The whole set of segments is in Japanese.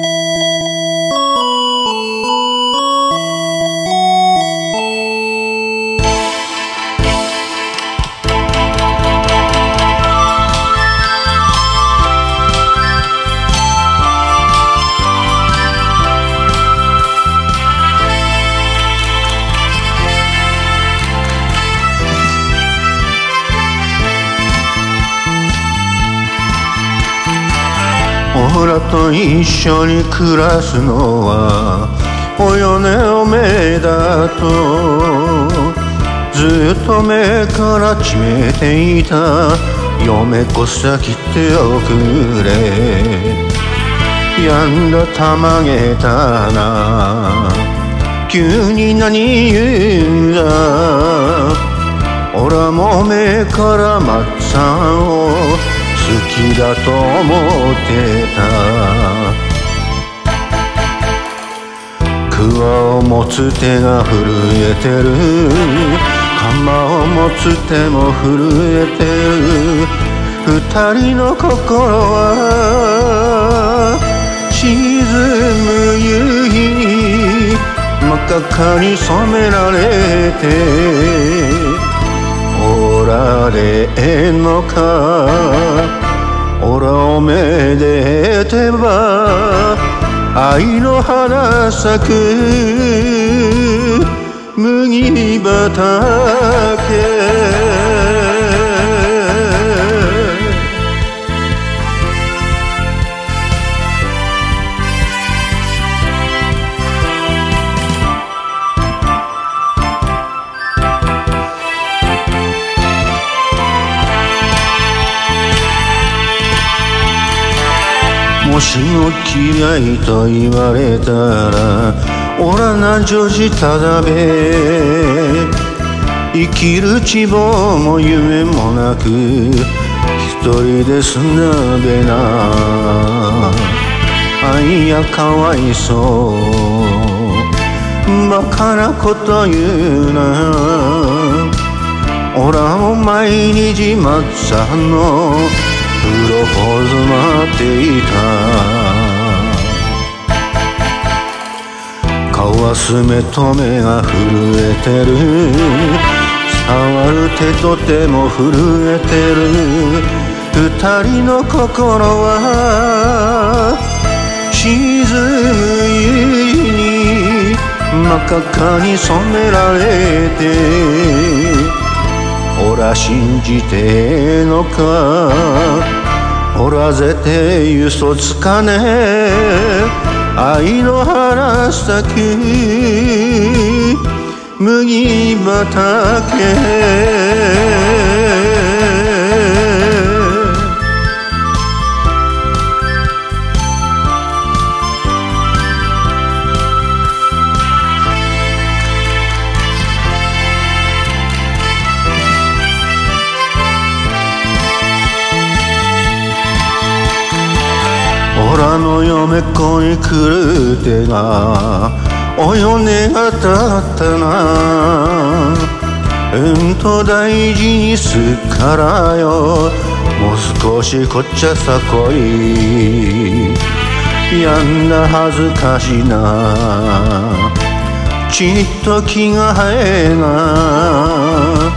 オラと一緒に暮らすのはおよねおめだとずっと目から決めていた。嫁こさ来ておくれ。病んだたまげたな。急に何言うんだ。オラも目からマッサンを好きだと思ってた。クワを持つ手が震えてる。鎌を持つ手も震えてる。二人の心は沈む夕日に真っ赤かに染められて。おられんのかおらおめでてば愛の花咲く麦畑。もしも嫌いと言われたらおらな女子ただべ。生きる希望も夢もなく一人で住んだべな。愛やかわいそう。バカなこと言うな。おらも毎日松さんの。プロポーズ待っていた。顔はすめと目が震えてる。触る手と手も震えてる。二人の心は沈む夕日に真っ赤に染められて。おら信じてえのか。おらぜて嘘つかねえ。愛の花咲き麦畑。オラの嫁子に来る手がおよねがたったな。うんと大事にすっからよ。もう少しこっちゃさこい。やんだ恥ずかしな。ちっと気が生えな。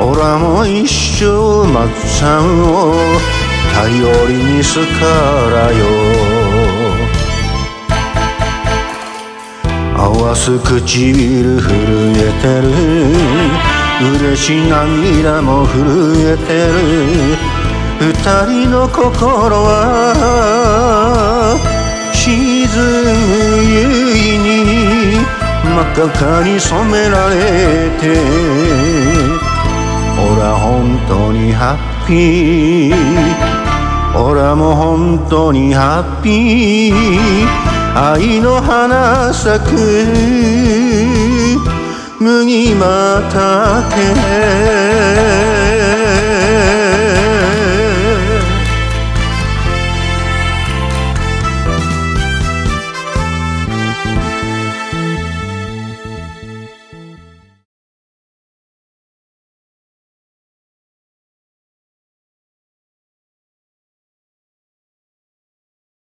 オラも一生松さんを頼りにすからよ。合わす唇震えてる。嬉し涙も震えてる。二人の心は沈む夕日に真っ赤に染められて。オラ本当にハッピー。俺はも本当にハッピー。愛の花咲く。麦畑